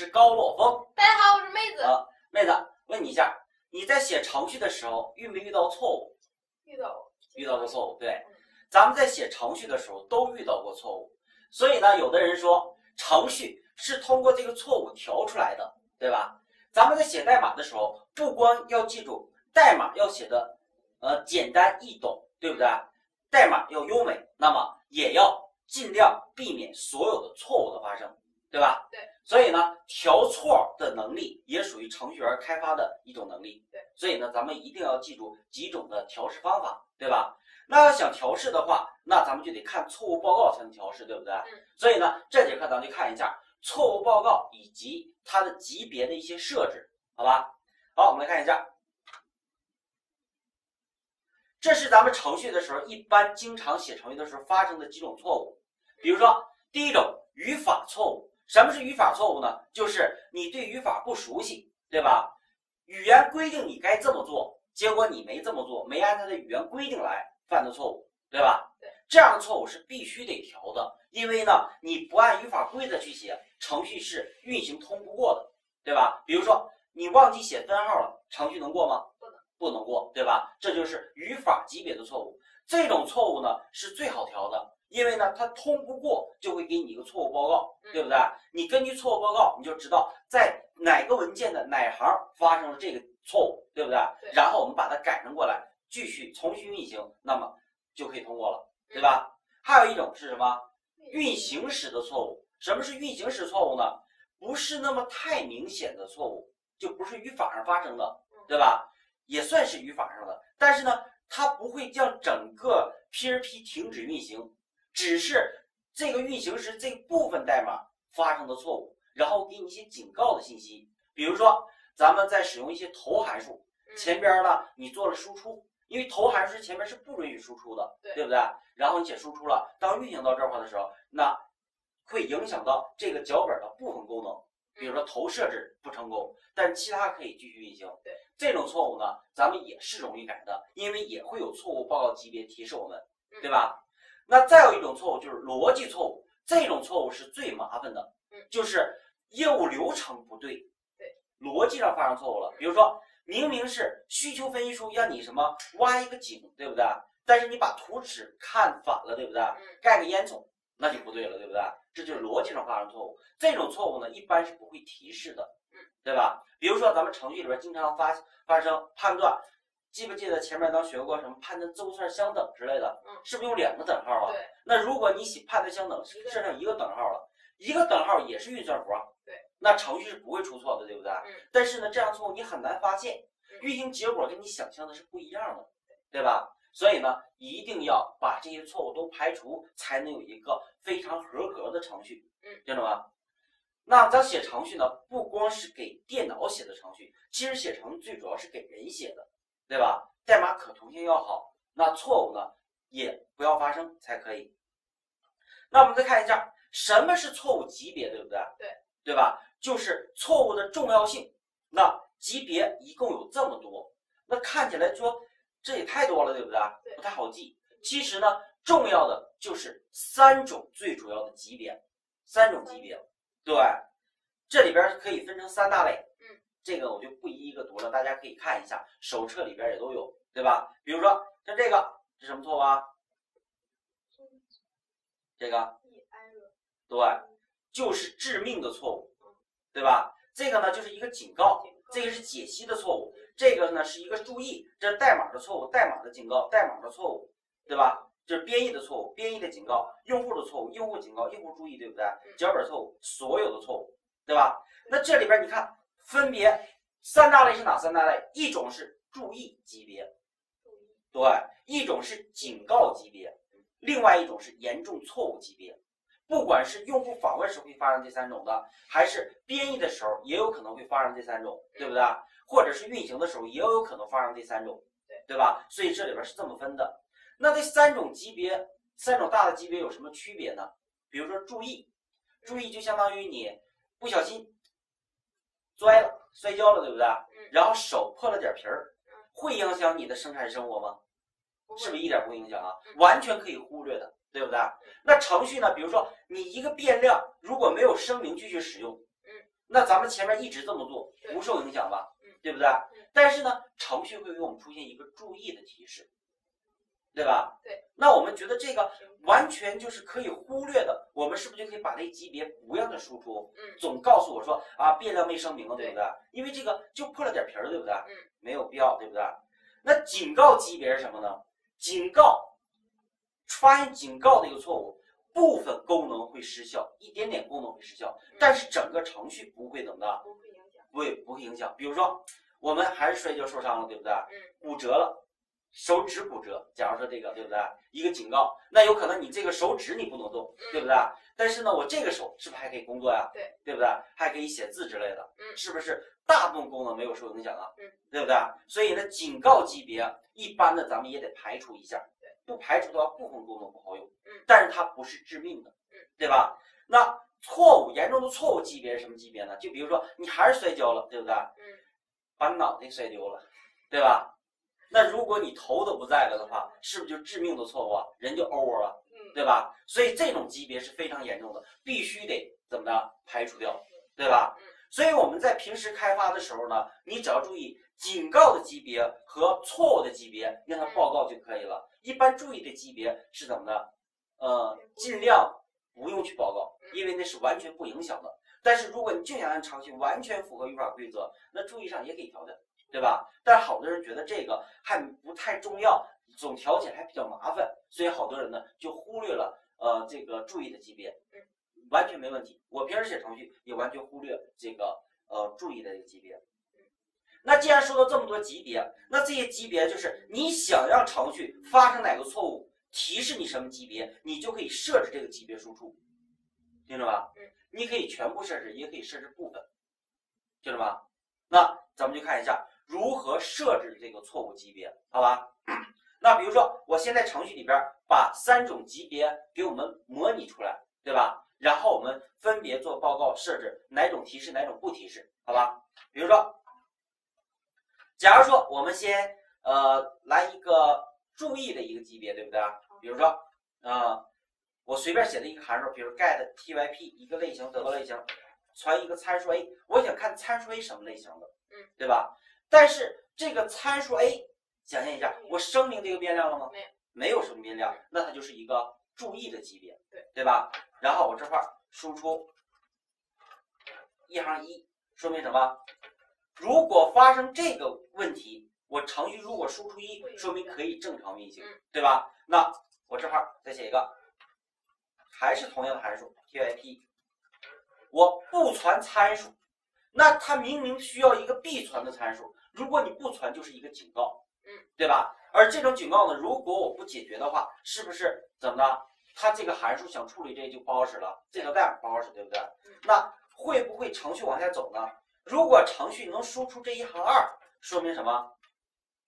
联的讲师高洛峰。大家好，我是妹子。啊，妹子，问你一下，你在写程序的时候遇没遇到错误？遇到过，遇到过错误，对嗯。咱们在写程序的时候都遇到过错误，所以呢，有的人说程序是通过这个错误调出来的，对吧？咱们在写代码的时候，不光要记住代码要写的呃简单易懂，对不对？代码要优美，那么也要尽量避免所有的错误的发生，对吧？对。所以呢，调错的能力也属于程序员开发的一种能力。对。所以呢，咱们一定要记住几种的调试方法，对吧？那要想调试的话，那咱们就得看错误报告才能调试，对不对？嗯。所以呢，这节课咱们就看一下错误报告以及它的级别的一些设置，好吧？好，我们来看一下，这是咱们程序的时候一般经常写程序的时候发生的几种错误。比如说，第一种语法错误。什么是语法错误呢？就是你对语法不熟悉，对吧？语言规定你该这么做，结果你没这么做，没按它的语言规定来。犯的错误，对吧？对，这样的错误是必须得调的，因为呢，你不按语法规则去写，程序是运行通不过的，对吧？比如说你忘记写分号了，程序能过吗？不能，不能过，对吧？这就是语法级别的错误。这种错误呢是最好调的，因为呢它通不过就会给你一个错误报告，对不对？你根据错误报告，你就知道在哪个文件的哪行发生了这个错误，对不对？对。然后我们把它改正过来。继续重新运行，那么就可以通过了，对吧？还有一种是什么？运行时的错误。什么是运行时错误呢？不是那么太明显的错误，就不是语法上发生的，对吧？也算是语法上的，但是呢，它不会将整个 P R P 停止运行，只是这个运行时这部分代码发生的错误，然后给你一些警告的信息。比如说，咱们在使用一些头函数，前边呢你做了输出。因为头函数前面是不允许输出的，对对不对？然后你写输出了，当运行到这块的时候，那会影响到这个脚本的部分功能，比如说头设置不成功，但其他可以继续运行。对，这种错误呢，咱们也是容易改的，因为也会有错误报告级别提示我们，对吧？那再有一种错误就是逻辑错误，这种错误是最麻烦的，就是业务流程不对，对，逻辑上发生错误了，比如说。明明是需求分析书让你什么挖一个井，对不对？但是你把图纸看反了，对不对？盖个烟囱，那就不对了，对不对？这就是逻辑上发生错误。这种错误呢，一般是不会提示的，对吧？比如说咱们程序里边经常发发生判断，记不记得前面咱学过什么判断字串相等之类的？嗯，是不是用两个等号啊？对。那如果你写判断相等，设上一个等号了，一个等号也是运算符。对。那程序是不会出错的，对不对？嗯。但是呢，这样错误你很难发现，运行结果跟你想象的是不一样的，对吧？所以呢，一定要把这些错误都排除，才能有一个非常合格的程序。嗯，听懂吗？那咱写程序呢，不光是给电脑写的程序，其实写程序最主要是给人写的，对吧？代码可读性要好，那错误呢也不要发生才可以。那我们再看一下，什么是错误级别，对不对？对，对吧？就是错误的重要性。那级别一共有这么多，那看起来说这也太多了，对不对？对，不太好记。其实呢，重要的就是三种最主要的级别，三种级别。对，这里边可以分成三大类。嗯，这个我就不一一个读了，大家可以看一下，手册里边也都有，对吧？比如说像这个是什么错误啊？这个，对，就是致命的错误，对吧？这个呢就是一个警告，这个是解析的错误，这个呢是一个注意，这是代码的错误，代码的警告，代码的错误，对吧？这是编译的错误，编译的警告，用户的错误，用户警告，用户注意，对不对？脚本错误，所有的错误，对吧？那这里边你看，分别三大类是哪三大类？一种是注意级别，对，一种是警告级别，另外一种是严重错误级别。不管是用户访问时会发生这三种的，还是编译的时候也有可能会发生这三种，对不对？或者是运行的时候也有可能发生这三种，对对吧？所以这里边是这么分的。那这三种级别，三种大的级别有什么区别呢？比如说注意，注意就相当于你不小心摔了、摔跤了，对不对？然后手破了点皮儿，会影响你的生产生活吗？是不是一点不影响啊？嗯完全可以忽略的，对不对？那程序呢？比如说你一个变量如果没有声明继续使用，嗯，那咱们前面一直这么做，不受影响吧嗯？对不对？但是呢，程序会给我们出现一个注意的提示，对吧？对。那我们觉得这个完全就是可以忽略的，我们是不是就可以把这级别不要的输出？嗯总告诉我说啊，变量没声明了，对对不对？因为这个就破了点皮儿，对不对？嗯，没有必要，对不对？那警告级别是什么呢？警告，发现警告的一个错误，部分功能会失效，一点点功能会失效，但是整个程序不会怎么的，不会影响。不会不会影响。比如说，我们还是摔跤受伤了，对不对？嗯骨折了，手指骨折。假如说这个，对不对？一个警告，那有可能你这个手指你不能动，对不对？但是呢，我这个手是不是还可以工作呀？对，对不对？还可以写字之类的，嗯是不是？大部分功能没有受影响啊，嗯，对不对？所以呢，警告级别一般的咱们也得排除一下，对，不排除的话，部分功能不好用，嗯但是它不是致命的，嗯，对吧？那错误严重的错误级别是什么级别呢？就比如说你还是摔跤了，对不对？嗯，把你脑袋摔丢了，对吧？那如果你头都不在了的话，是不是就致命的错误啊？人就 over 了，嗯，对吧？所以这种级别是非常严重的，必须得怎么的排除掉，对吧？嗯所以我们在平时开发的时候呢，你只要注意警告的级别和错误的级别，让它报告就可以了。一般注意的级别是怎么的？呃，尽量不用去报告，因为那是完全不影响的。但是如果你就想让程序完全符合语法规则，那注意上也可以调整，对吧？但是好多人觉得这个还不太重要，总调起来还比较麻烦，所以好多人呢就忽略了呃这个注意的级别，完全没问题。我平时写程序也完全忽略这个呃注意的这个级别。那既然说到这么多级别，那这些级别就是你想让程序发生哪个错误，提示你什么级别，你就可以设置这个级别输出，听着吧？嗯，你可以全部设置，也可以设置部分，听着吧？那咱们就看一下如何设置这个错误级别，好吧？那比如说，我先在程序里边把三种级别给我们模拟出来，对吧？然后我们分别做报告设置，哪种提示，哪种不提示，好吧？比如说，假如说我们先呃来一个注意的一个级别，对不对？比如说，呃，我随便写的一个函数，比如 get typ 一个类型得到类型，传一个参数 a，我想看参数 a 什么类型的，嗯，对吧？但是这个参数 a，想象一下，我声明这个变量了吗？没有，没有声明变量，那它就是一个注意的级别，对对吧？然后我这块儿输出一行一，说明什么？如果发生这个问题，我程序如果输出一，说明可以正常运行，对吧？那我这块儿再写一个，还是同样的函数 typ，我不传参数，那它明明需要一个必传的参数，如果你不传，就是一个警告，嗯，对吧？而这种警告呢，如果我不解决的话，是不是怎么的？它这个函数想处理这就不好使了，这条代码不好使，对不对？那会不会程序往下走呢？如果程序能输出这一行二，说明什么？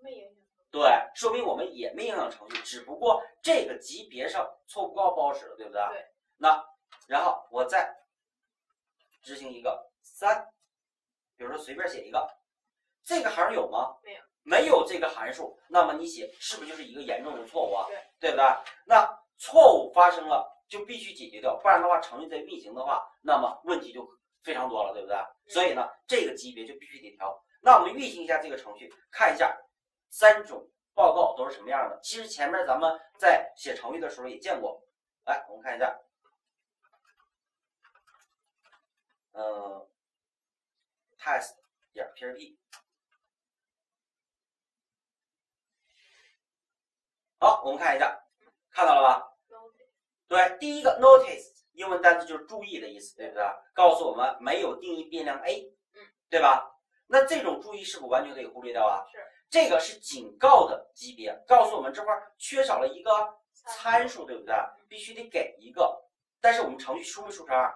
没影响。对，说明我们也没影响程序，只不过这个级别上错误报告不好使了，对不对？对。那然后我再执行一个三，比如说随便写一个，这个函数有吗？没有。没有这个函数，那么你写是不是就是一个严重的错误啊？对，对不对？那错误发生了就必须解决掉，不然的话程序在运行的话，那么问题就非常多了，对不对？所以呢，这个级别就必须得调。那我们运行一下这个程序，看一下三种报告都是什么样的。其实前面咱们在写程序的时候也见过。来，我们看一下，呃，test 点 php。好，我们看一下，看到了吧？对，第一个 notice 英文单词就是注意的意思，对不对？告诉我们没有定义变量 a，嗯，对吧？那这种注意是否完全可以忽略掉啊？是这个是警告的级别，告诉我们这块儿缺少了一个参数，对不对？必须得给一个，但是我们程序输没输出二？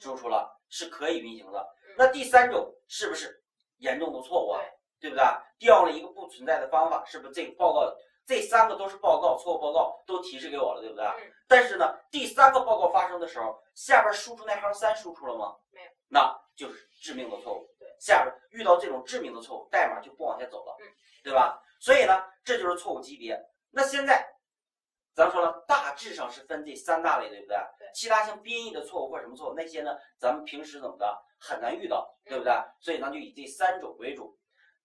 输出了，是可以运行的。那第三种是不是严重的错误啊？对不对？调了一个不存在的方法，是不是这个报告这三个都是报告，错误报告都提示给我了，对不对？但是呢，第三个报告发生的时候，下边输出那行三输出了吗？没有，那就是致命的错误。对，下边遇到这种致命的错误，代码就不往下走了，嗯，对吧？所以呢，这就是错误级别。那现在，咱说了，大致上是分这三大类，对不对？对。其他像编译的错误或者什么错误，那些呢，咱们平时怎么的很难遇到，对不对？所以呢，就以这三种为主。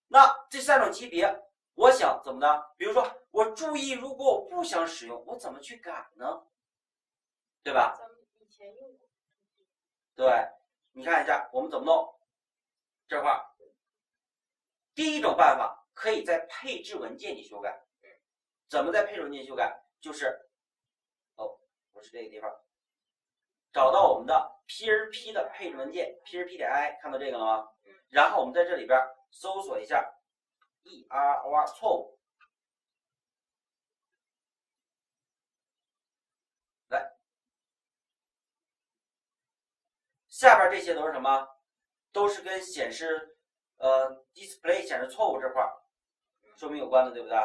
那这三种级别，我想怎么的？比如说，我注意，如果我不想使用，我怎么去改呢？对吧？咱们以前用过。对，你看一下，我们怎么弄？这块儿，第一种办法可以在配置文件里修改。怎么在配置文件修改？就是，哦，不是这个地方，找到我们的 P R P 的配置文件 P R P 点 i，看到这个了吗？然后我们在这里边。搜索一下 E R O R 错误，来，下边这些都是什么？都是跟显示呃 display 显示错误这块说明有关的，对不对？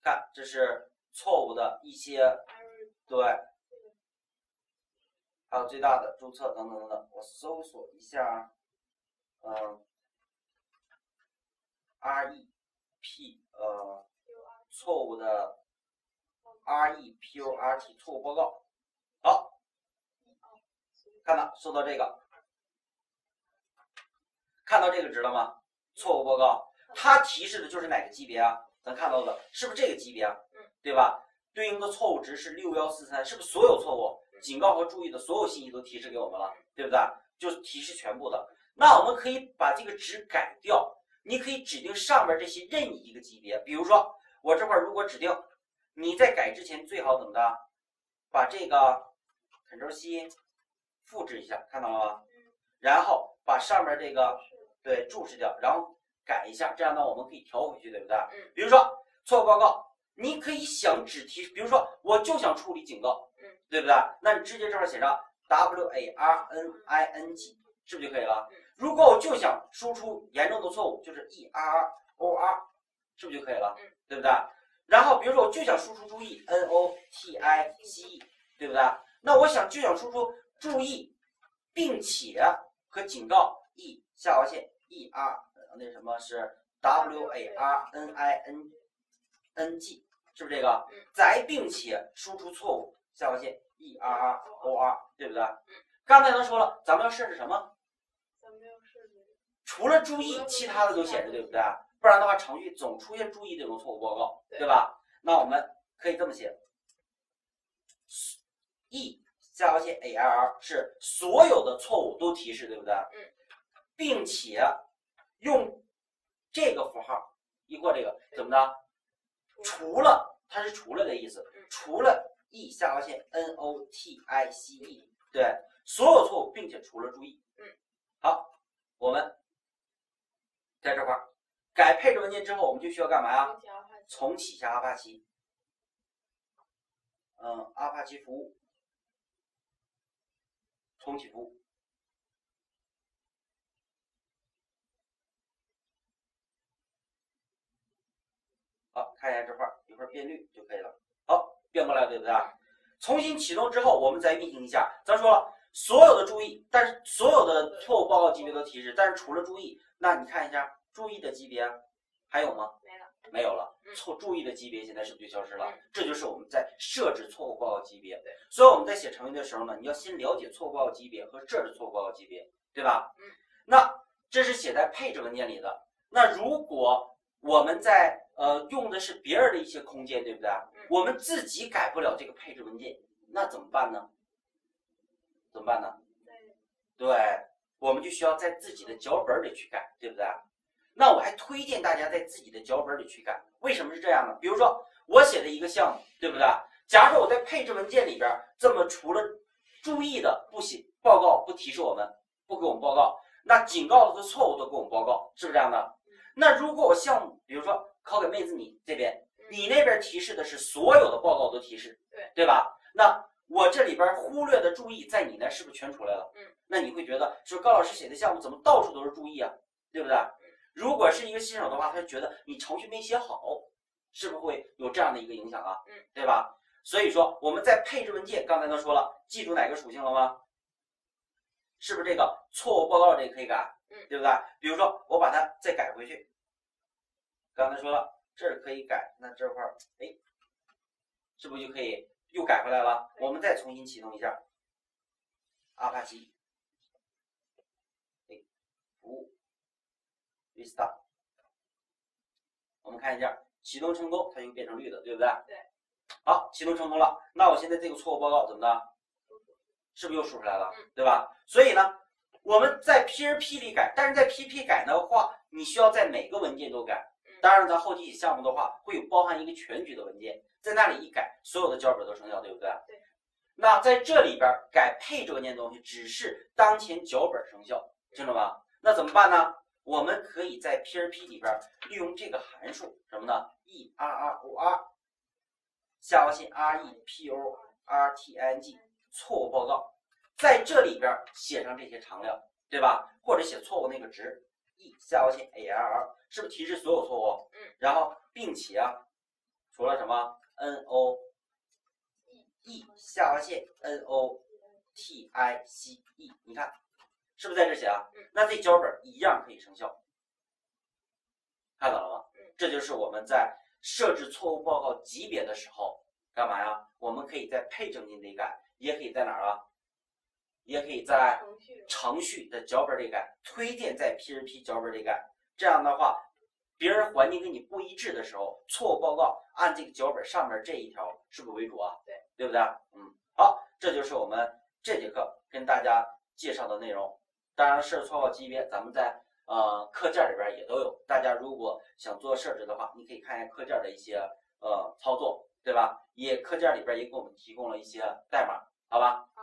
看，这是错误的一些，对，还有最大的注册等等等等，我搜索一下。嗯，R E P 呃错误的 R E P O R T 错误报告，好，看到收到这个，看到这个值了吗？错误报告，它提示的就是哪个级别啊？咱看到的是不是这个级别啊？对吧？对应的错误值是六幺四三，是不是所有错误、警告和注意的所有信息都提示给我们了？对不对？就提示全部的。那我们可以把这个值改掉，你可以指定上面这些任意一个级别，比如说我这块如果指定，你在改之前最好怎么的，把这个 Ctrl C 复制一下，看到了吗？然后把上面这个对注释掉，然后改一下，这样呢我们可以调回去，对不对？比如说错误报告，你可以想只提，比如说我就想处理警告，对不对？那你直接这块写上 W A R N I N G，是不是就可以了？如果我就想输出严重的错误，就是 e r o r，是不是就可以了？对不对？然后比如说我就想输出注意 n o t i c e，对不对？那我想就想输出注意，并且和警告 e 下划线 e r 那什么是 w a r n i n n g，是不是这个？再并且输出错误下划线 e r r o r，对不对？刚才咱说了，咱们要设置什么？除了注意，其他的都显示，对不对？不然的话，程序总出现注意这种错误报告，对吧？那我们可以这么写：e 下划线 a l l 是所有的错误都提示，对不对？嗯。并且用这个符号，一括这个怎么的？除了它是除了的意思，除了 e 下划线 n o t i c e，对，所有错误，并且除了注意。嗯。好，我们。在这块儿改配置文件之后，我们就需要干嘛呀？重启一下阿帕奇。嗯，阿帕奇服务，重启服务。好，看一下这块儿，一会儿变绿就可以了。好，变过来对不对？重新启动之后，我们再运行一下。咱说了，所有的注意，但是所有的错误报告级别都提示，但是除了注意。那你看一下注意的级别还有吗？没了，没有了。错注意的级别现在是不是就消失了？这就是我们在设置错误报告级别。对，所以我们在写程序的时候呢，你要先了解错误报告级别和设置错误报告级别，对吧？嗯。那这是写在配置文件里的。那如果我们在呃用的是别人的一些空间，对不对？我们自己改不了这个配置文件，那怎么办呢？怎么办呢？对。对。我们就需要在自己的脚本里去改，对不对？那我还推荐大家在自己的脚本里去干。为什么是这样呢？比如说我写的一个项目，对不对？假如说我在配置文件里边这么除了注意的不写报告不提示我们不给我们报告，那警告和错误都给我们报告，是不是这样的？那如果我项目比如说考给妹子你这边，你那边提示的是所有的报告都提示，对对吧？那我这里边忽略的注意在你那是不是全出来了？嗯，那你会觉得说高老师写的项目怎么到处都是注意啊，对不对？如果是一个新手的话，他就觉得你程序没写好，是不是会有这样的一个影响啊？嗯，对吧？所以说我们在配置文件，刚才都说了，记住哪个属性了吗？是不是这个错误报告这个可以改？嗯，对不对？比如说我把它再改回去，刚才说了这儿可以改，那这块儿哎，是不是就可以又改回来了？我们再重新启动一下阿帕奇，哎，服务 restart，我们看一下启动成功，它就变成绿的，对不对？对。好，启动成功了。那我现在这个错误报告怎么的？是不是又输出来了？对吧？所以呢，我们在 PRP 里改，但是在 PP 改的话，你需要在每个文件都改。当然，咱后期项目的话，会有包含一个全局的文件，在那里一改，所有的脚本都生效，对不对？对。那在这里边改配置文件的东西，只是当前脚本生效，听着吗？那怎么办呢？我们可以在 PRP 里边利用这个函数什么呢？E R R O R 下划线 R E P O R T I N G 错误报告，在这里边写上这些常量，对吧？或者写错误那个值 E 下划线 A L L 是不是提示所有错误？嗯。然后并且啊，除了什么 N O E 下划线 N O T I C E，你看是不是在这写啊？嗯。那这脚本一样可以生效，看到了吗？嗯。这就是我们在设置错误报告级别的时候干嘛呀？我们可以在配置文件里改，也可以在哪儿啊？也可以在程序的脚本里改，推荐在 PRP 脚本里改。这样的话，别人环境跟你不一致的时候，错误报告按这个脚本上面这一条是不是为主啊？对，对不对？嗯，好，这就是我们这节课跟大家介绍的内容。当然，设置错误级别咱们在呃课件里边也都有。大家如果想做设置的话，你可以看一下课件的一些呃操作，对吧？也课件里边也给我们提供了一些代码，好吧？好。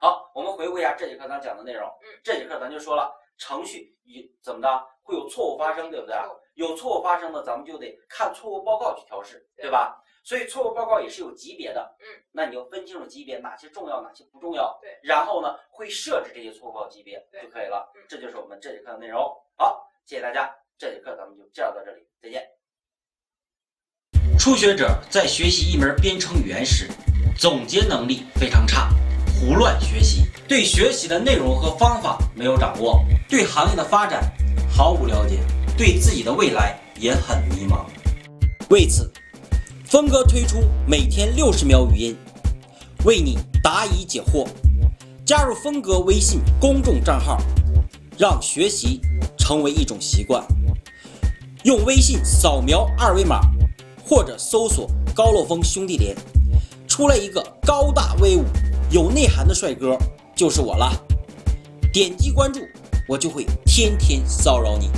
好，我们回顾一下这节课咱讲的内容。嗯，这节课咱就说了，程序以怎么的会有错误发生，对不对？有错误发生的，咱们就得看错误报告去调试，对吧？所以错误报告也是有级别的。嗯，那你要分清楚级别，哪些重要，哪些不重要。对。然后呢，会设置这些错误报告级别就可以了。嗯，这就是我们这节课的内容。好，谢谢大家，这节课咱们就介绍到这里，再见。初学者在学习一门编程语言时，总结能力非常差。胡乱学习，对学习的内容和方法没有掌握，对行业的发展毫无了解，对自己的未来也很迷茫。为此，峰哥推出每天六十秒语音，为你答疑解惑。加入峰哥微信公众账号，让学习成为一种习惯。用微信扫描二维码，或者搜索“高漏峰兄弟连”，出来一个高大威武。有内涵的帅哥就是我了，点击关注，我就会天天骚扰你。